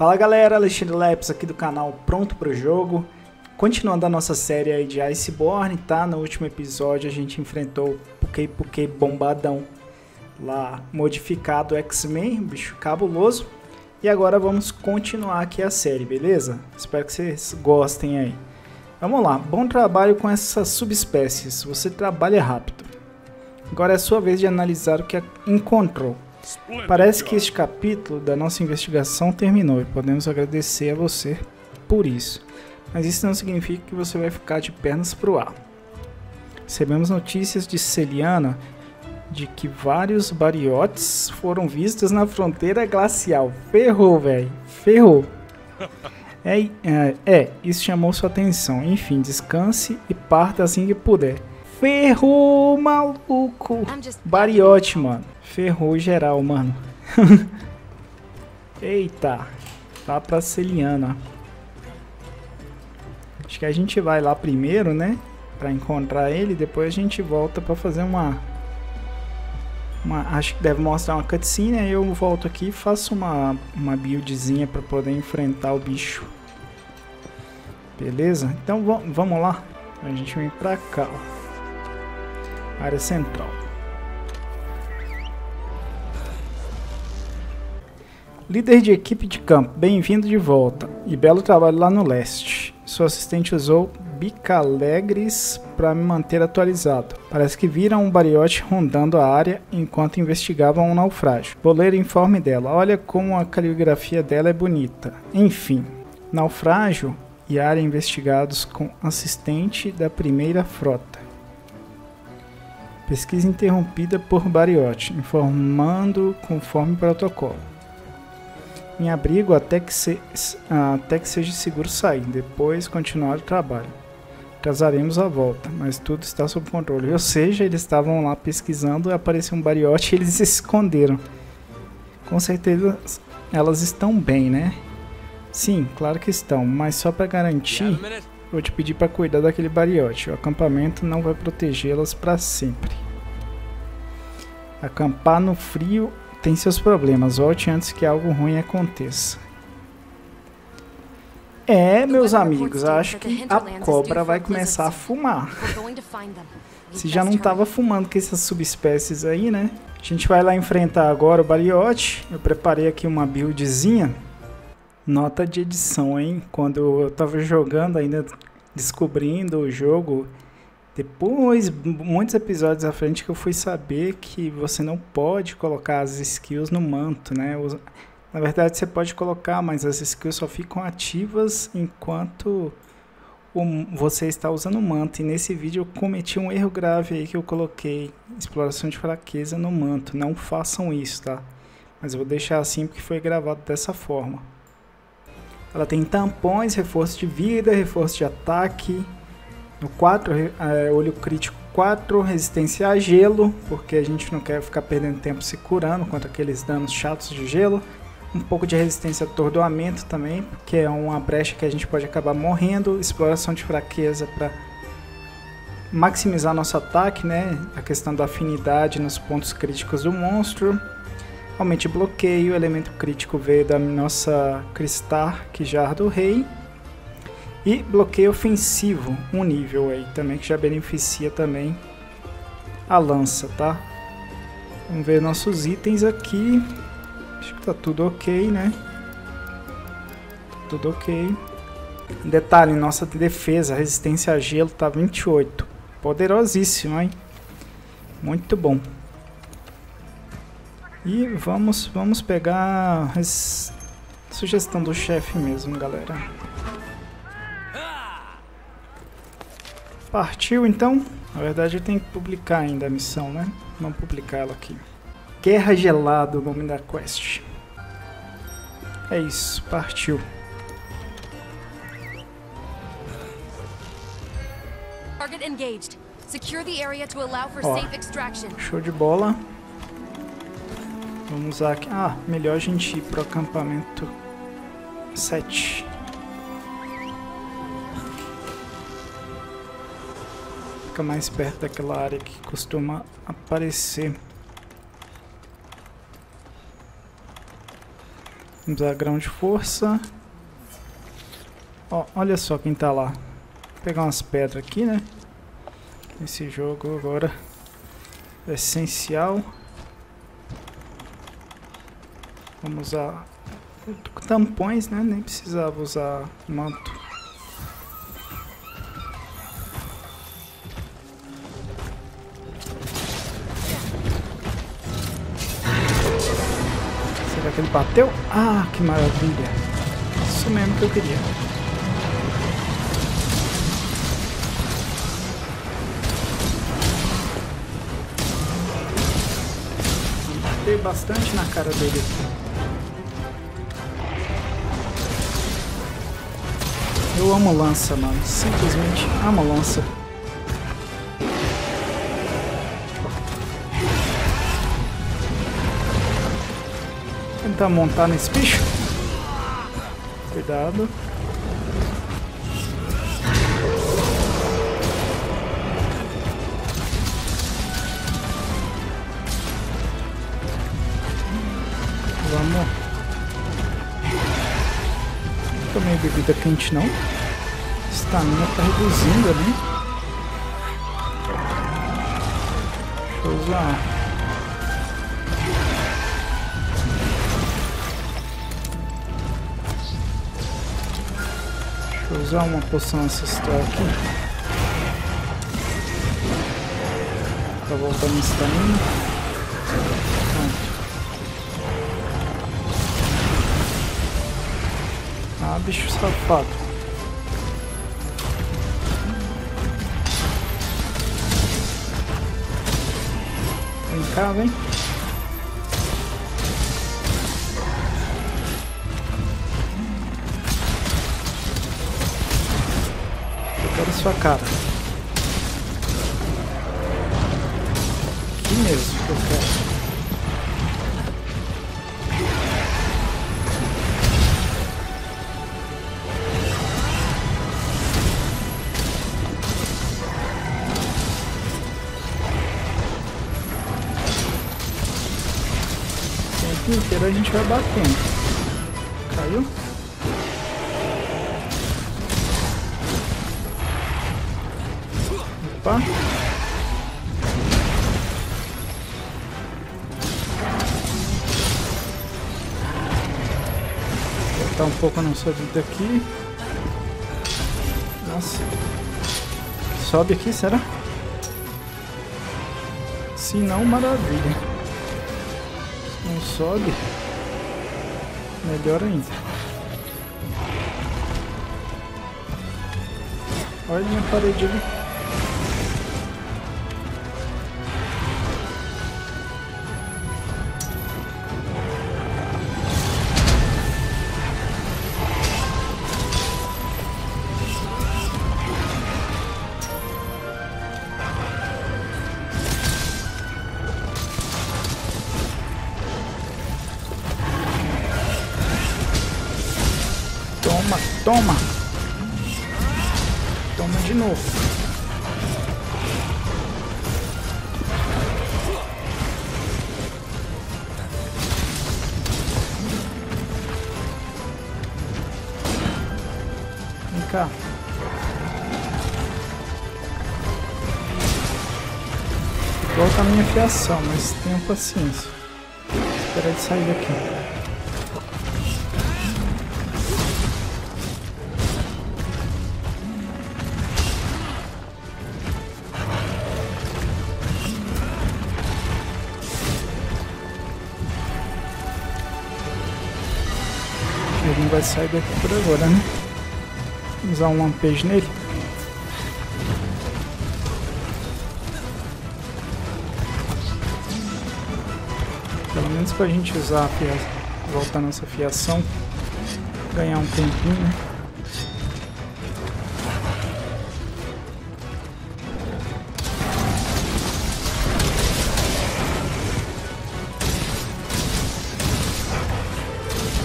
Fala galera, Alexandre Leps aqui do canal Pronto Pro Jogo. Continuando a nossa série aí de Iceborne, tá? No último episódio a gente enfrentou o Pukei Bombadão lá modificado X-Men, bicho cabuloso. E agora vamos continuar aqui a série, beleza? Espero que vocês gostem aí. Vamos lá, bom trabalho com essas subespécies, você trabalha rápido. Agora é a sua vez de analisar o que encontrou. Parece que este capítulo da nossa investigação terminou e podemos agradecer a você por isso. Mas isso não significa que você vai ficar de pernas pro ar. Recebemos notícias de Celiana de que vários bariotes foram vistos na fronteira glacial. Ferrou, velho. Ferrou. É, é, é, isso chamou sua atenção. Enfim, descanse e parta assim que puder. Ferrou, maluco. Bariote, mano. Ferrou geral, mano. Eita. Tá pra Celiana. Acho que a gente vai lá primeiro, né? Pra encontrar ele. Depois a gente volta pra fazer uma uma, acho que deve mostrar uma cutscene, aí eu volto aqui e faço uma, uma buildzinha para poder enfrentar o bicho. Beleza? Então vamos lá. A gente vem pra cá, ó. Área central. Líder de equipe de campo, bem-vindo de volta. E belo trabalho lá no leste. Sua assistente usou Bicalegres para me manter atualizado. Parece que viram um bariote rondando a área enquanto investigavam um naufrágio. Vou ler o informe dela. Olha como a caligrafia dela é bonita. Enfim, naufrágio e área investigados com assistente da primeira frota. Pesquisa interrompida por Bariote, informando conforme protocolo. Em abrigo até que, se, até que seja seguro sair, depois continuar o trabalho. Atrasaremos a volta, mas tudo está sob controle. Ou seja, eles estavam lá pesquisando, apareceu um bariote e eles se esconderam. Com certeza elas estão bem, né? Sim, claro que estão, mas só para garantir, vou te pedir para cuidar daquele bariote. O acampamento não vai protegê-las para sempre. Acampar no frio tem seus problemas. Volte antes que algo ruim aconteça. É, meus amigos, acho que a cobra vai começar a fumar. Se já não estava fumando com essas subespécies aí, né? A gente vai lá enfrentar agora o baliote. Eu preparei aqui uma buildzinha. Nota de edição, hein? Quando eu tava jogando ainda, descobrindo o jogo, depois, muitos episódios à frente que eu fui saber que você não pode colocar as skills no manto, né? Na verdade, você pode colocar, mas as skills só ficam ativas enquanto você está usando o manto. E nesse vídeo eu cometi um erro grave aí que eu coloquei exploração de fraqueza no manto. Não façam isso, tá? Mas eu vou deixar assim porque foi gravado dessa forma. Ela tem tampões, reforço de vida, reforço de ataque. No 4, é, olho crítico 4, resistência a gelo, porque a gente não quer ficar perdendo tempo se curando contra aqueles danos chatos de gelo um pouco de resistência a atordoamento também, que é uma brecha que a gente pode acabar morrendo, exploração de fraqueza para maximizar nosso ataque, né? A questão da afinidade nos pontos críticos do monstro. Aumente bloqueio, elemento crítico veio da nossa Cristar, que já do rei. E bloqueio ofensivo, um nível aí também que já beneficia também a lança, tá? Vamos ver nossos itens aqui. Acho que tá tudo ok, né? Tudo ok. Detalhe, nossa defesa, resistência a gelo tá 28. Poderosíssimo, hein? Muito bom. E vamos, vamos pegar sugestão do chefe mesmo, galera. Partiu então? Na verdade eu tenho que publicar ainda a missão, né? Vamos publicar ela aqui. Guerra Gelada, o nome da quest. É isso, partiu. Target engaged. Secure the area to allow for Ó, safe extraction. Show de bola. Vamos usar aqui. Ah, melhor a gente ir pro acampamento 7. Fica mais perto daquela área que costuma aparecer. Vamos usar grão de força. Ó, olha só quem tá lá. Vou pegar umas pedras aqui, né? Esse jogo agora é essencial. Vamos usar tampões, né? Nem precisava usar manto. Será que ele bateu? Ah, que maravilha. Isso mesmo que eu queria. Bastante na cara dele aqui. Eu amo lança, mano. Simplesmente amo lança. Tentar montar nesse bicho. Cuidado. Bebida quente não. Estamina tá reduzindo ali. Eu usar. Deixa eu usar uma poção ancestral aqui. Pra voltar no estamina. Bicho safado. Vem cá, vem. Eu quero sua cara. Aqui mesmo que eu quero. A gente vai batendo. Caiu? Opa. Botar um pouco na sua vida aqui. Nossa. Sobe aqui, será? Se não, maravilha não sobe, melhor ainda. Olha minha parede ali. Cá. Volta a minha fiação, mas tenha paciência. Espera ele sair daqui. Vai sair daqui por agora, né? Usar um lampejo nele. Pelo menos pra gente usar a voltar nossa fiação, ganhar um tempinho, né?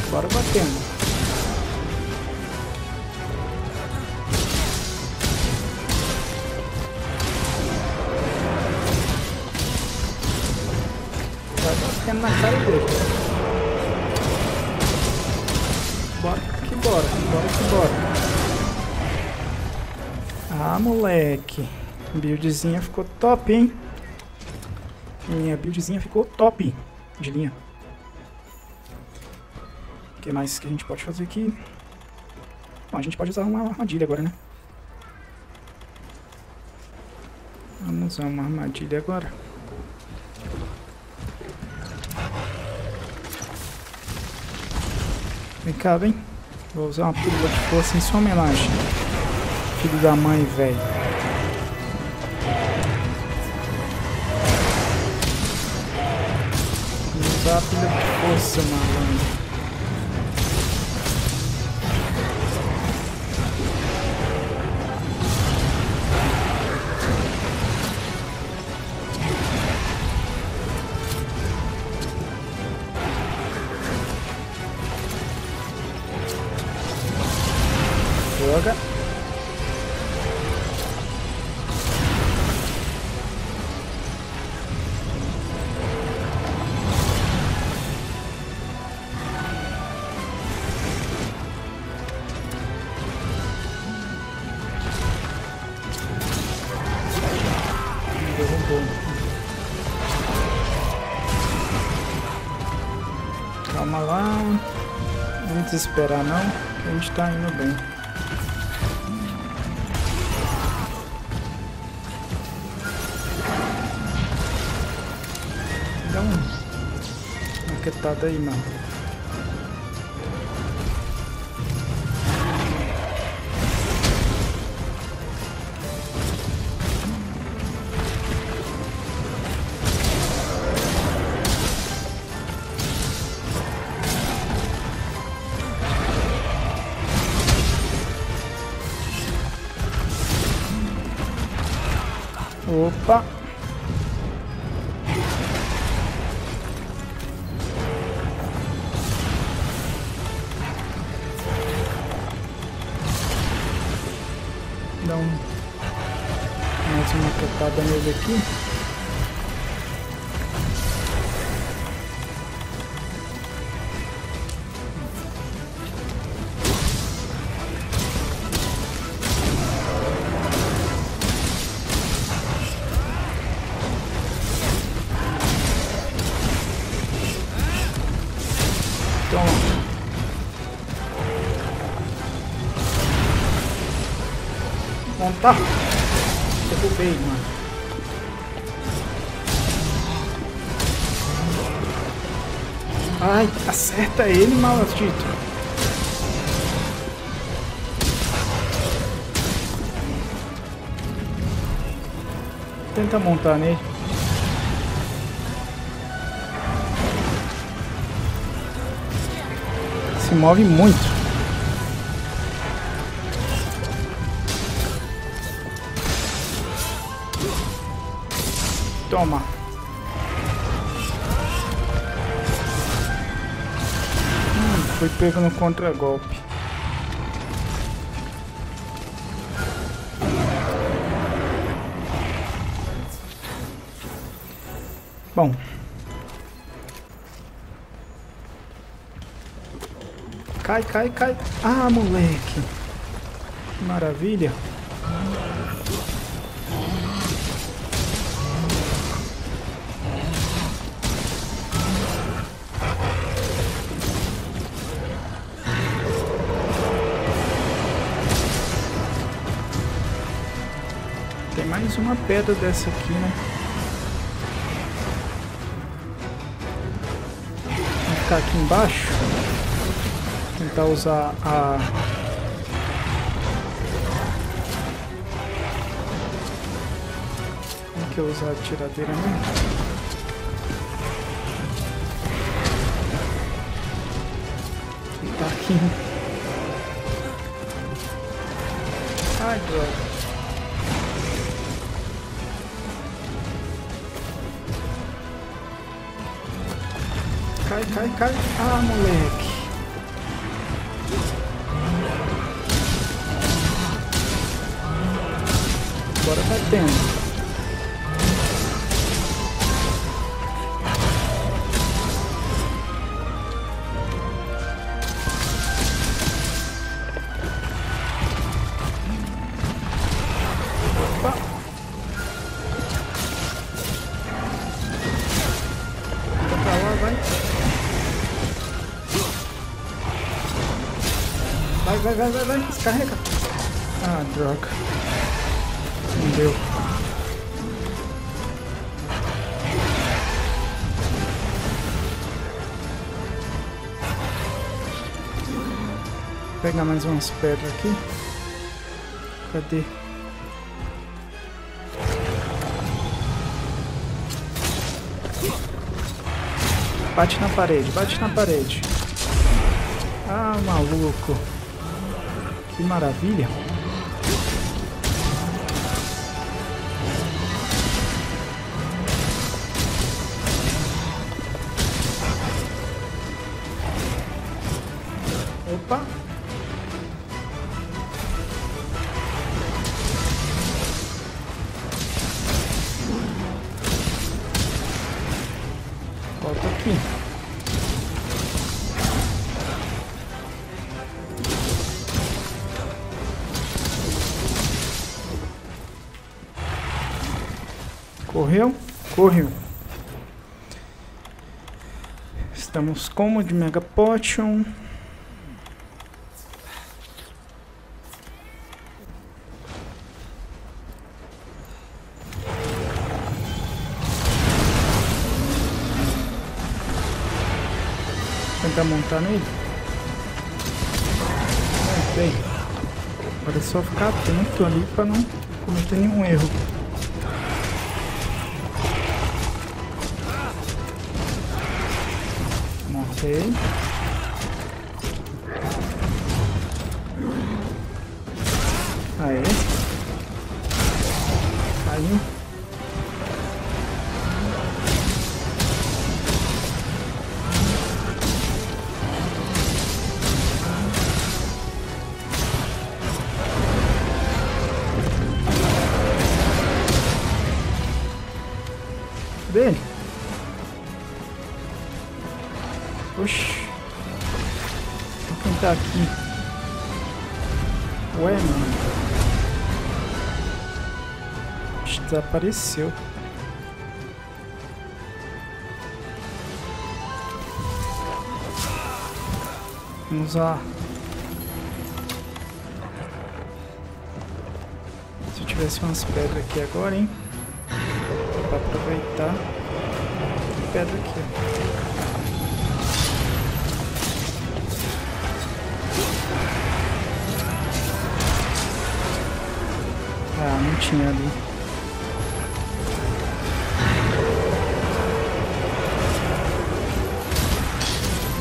Bora batendo. Buildzinha ficou top, hein? Minha buildzinha ficou top de linha. O que mais que a gente pode fazer aqui? Bom, a gente pode usar uma armadilha agora, né? Vamos usar uma armadilha agora. Vem cá, vem. Vou usar uma pílula de força em sua homenagem. Filho da mãe, velho. Usar a força, malandro. Derrubou. Calma lá. Não desesperar não, que a gente tá indo bem. Dá um... uma quietada aí, mano. Dá um... mais uma quietada nele aqui. Montar. Derrubei, mano. Ai, acerta ele, maldito. Tenta montar nele. Se move muito. Toma. Hum, foi pego no contragolpe. Bom. Cai, cai, cai. Ah, moleque. Que maravilha. Tem mais uma pedra dessa aqui, né? Vou ficar aqui embaixo. Tentar usar a... Como que eu usar a tiradeira mesmo? Tá aqui. Cai, cai. Ah, moleque. Bora batendo. Vai, vai, vai, vai. Descarrega. Ah, droga. Não deu. Vou pegar mais umas pedras aqui. Cadê? Bate na parede, bate na parede. Ah, maluco. Que maravilha. Correu. Estamos como de Mega Potion. Tentar montar nele. Bem, agora é só ficar atento ali para não cometer nenhum erro. Morrei. Oxi. Vou tá aqui. Ué, mano. Desapareceu. Vamos lá. Se eu tivesse umas pedras aqui agora, hein? Pra aproveitar. Tem pedra aqui, ó. Tinha ali.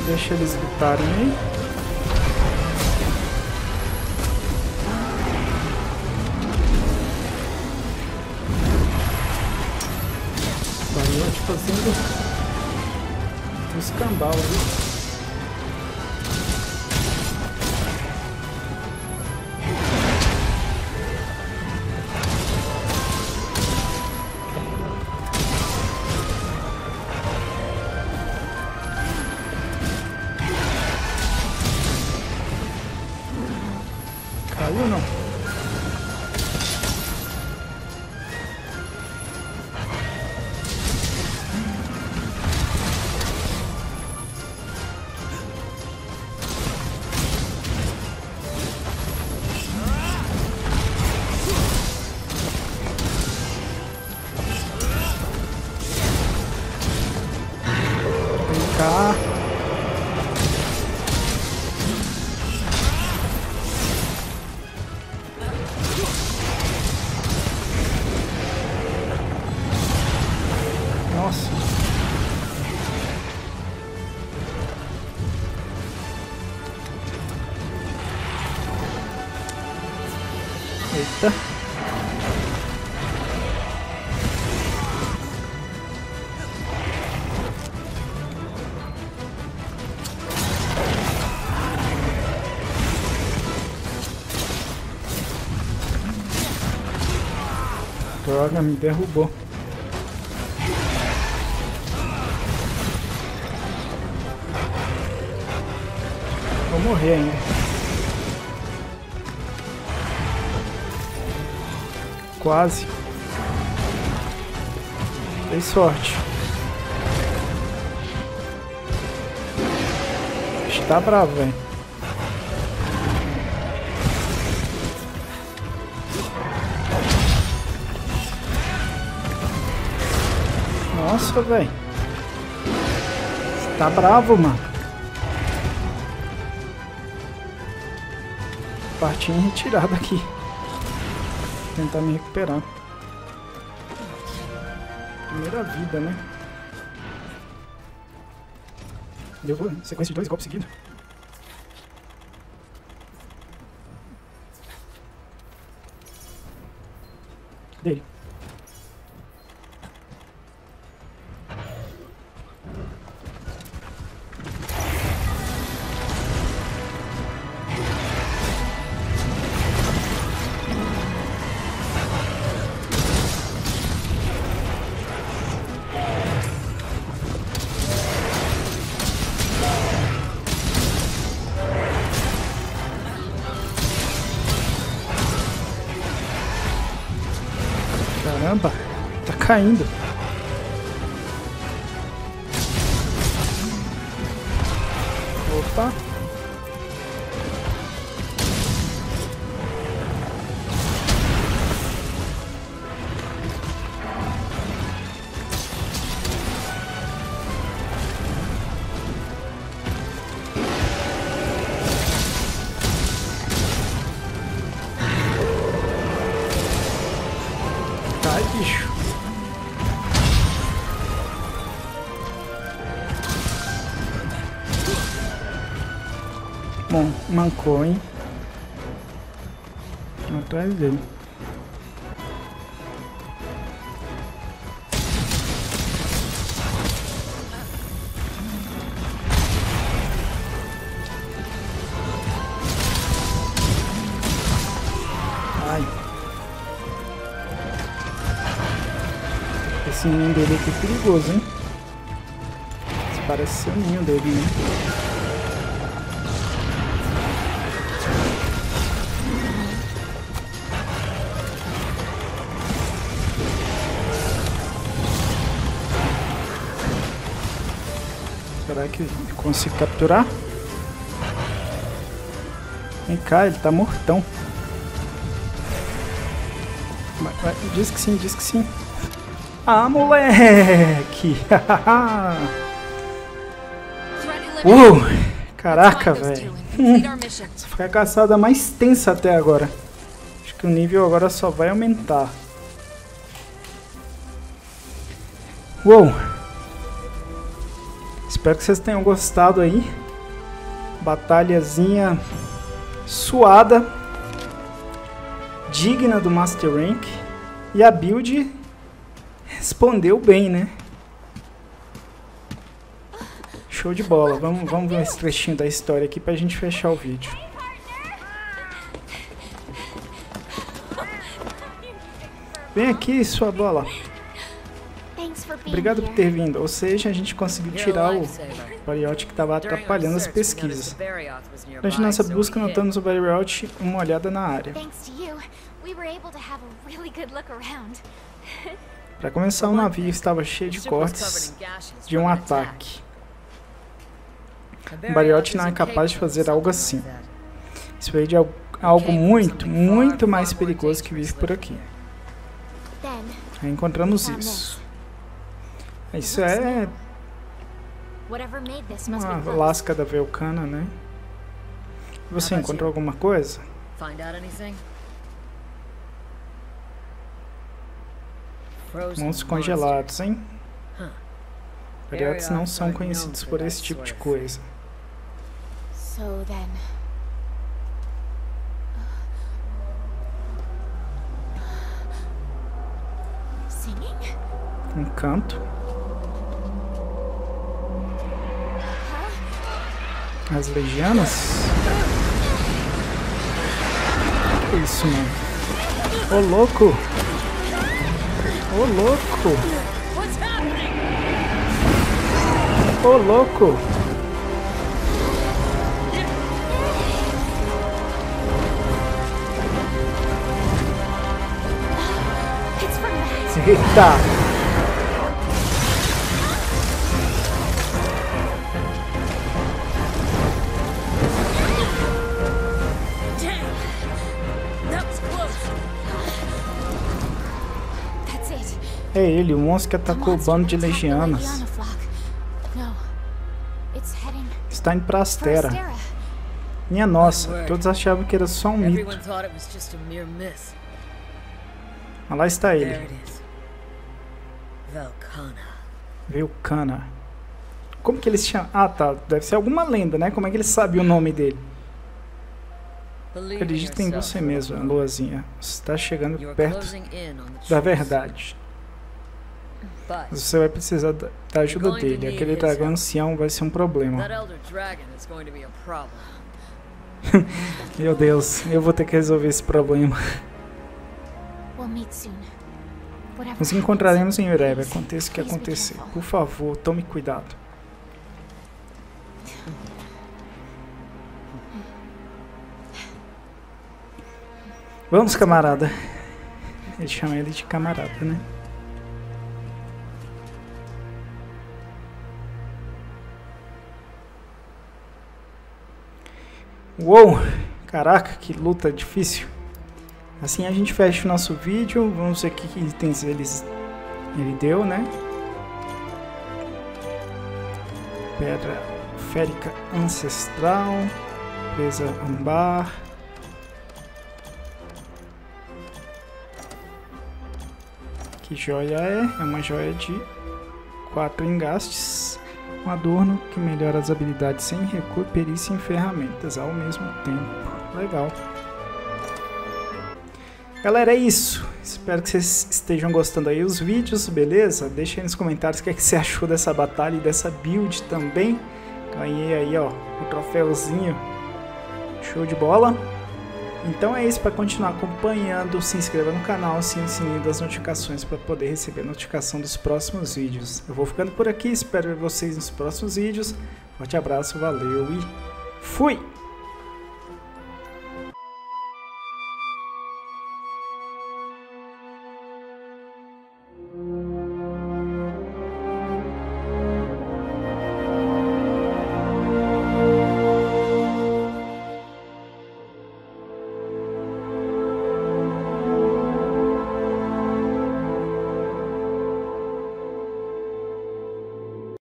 Deixa eles lutarem aí. Bariote fazendo um escambau ali. Me derrubou. Vou morrer ainda. Quase. Dei sorte. Está bravo, velho. Isso, velho? Tá bravo, mano. Parti em retirada aqui. Tentar me recuperar. Primeira vida, né? Deu sequência de dois golpes seguidos. Caindo. Opa. Ai, bicho. Bom, mancou, hein? Atrás dele. Ai. Esse ninho dele aqui é perigoso, hein? Isso parece ser o ninho dele, né? Será que eu consigo capturar? Vem cá, ele tá mortão. Vai, diz que sim, diz que sim. Ah, moleque! Uou! Caraca, velho. Essa foi a caçada mais tensa até agora. Acho que o nível agora só vai aumentar. Uou! Espero que vocês tenham gostado aí. Batalhazinha suada. Digna do Master Rank. E a build respondeu bem, né? Show de bola. Vamos, vamos ver esse trechinho da história aqui pra gente fechar o vídeo. Vem aqui, sua bola. Obrigado por ter vindo. Ou seja, a gente conseguiu tirar o Bariote que estava atrapalhando as pesquisas. Durante nossa busca, notamos o Bariote uma olhada na área. Para começar, o navio estava cheio de cortes de um ataque. O Bariote não é capaz de fazer algo assim. Isso veio de algo muito, muito mais perigoso que vive por aqui. Aí encontramos isso. Isso é uma lasca da Velcana, né? Você encontrou alguma coisa? Monstros congelados, hein? Bariotes não são conhecidos por esse tipo de coisa. Um canto. As legianas? Que isso, mano? Ô louco! Ô louco! Ô louco! Eita! É ele, o monstro que atacou o bando de legianas. Está indo para Astera. Minha nossa, todos achavam que era só um mito. Mas lá está ele. Velcana. Como que eles chamam? Ah, tá. Deve ser alguma lenda, né? Como é que eles sabem o nome dele? Acredita em você mesmo, Luazinha. Você está chegando perto da verdade. Você vai precisar da, da ajuda dele. Aquele dragão ancião vai ser um problema. Meu Deus, eu vou ter que resolver esse problema. Nos encontraremos em breve, aconteça o que acontecer. Por favor, tome cuidado. Vamos, camarada. Ele chama ele de camarada, né? Uou! Caraca, que luta difícil. Assim a gente fecha o nosso vídeo. Vamos ver que itens eles, ele deu, né? Pedra férica ancestral. Presa ambar. Que joia é? É uma joia de quatro engastes um adorno que melhora as habilidades sem recuo e perícia em ferramentas ao mesmo tempo. Legal. Galera, é isso. Espero que vocês estejam gostando aí dos vídeos, beleza? Deixa aí nos comentários o que, é que você achou dessa batalha e dessa build também. Ganhei aí, ó, um troféuzinho. Show de bola. Então é isso, para continuar acompanhando, se inscreva no canal, o sininho das notificações para poder receber notificação dos próximos vídeos. Eu vou ficando por aqui, espero ver vocês nos próximos vídeos. Forte abraço, valeu e fui!